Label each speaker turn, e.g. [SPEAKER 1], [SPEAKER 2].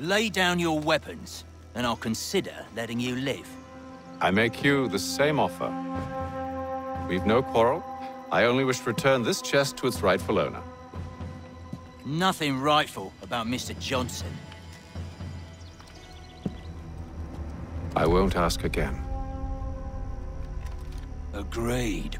[SPEAKER 1] Lay down your weapons, and I'll consider letting you live.
[SPEAKER 2] I make you the same offer. We've no quarrel. I only wish to return this chest to its rightful owner.
[SPEAKER 1] Nothing rightful about Mr. Johnson.
[SPEAKER 2] I won't ask again.
[SPEAKER 1] Agreed.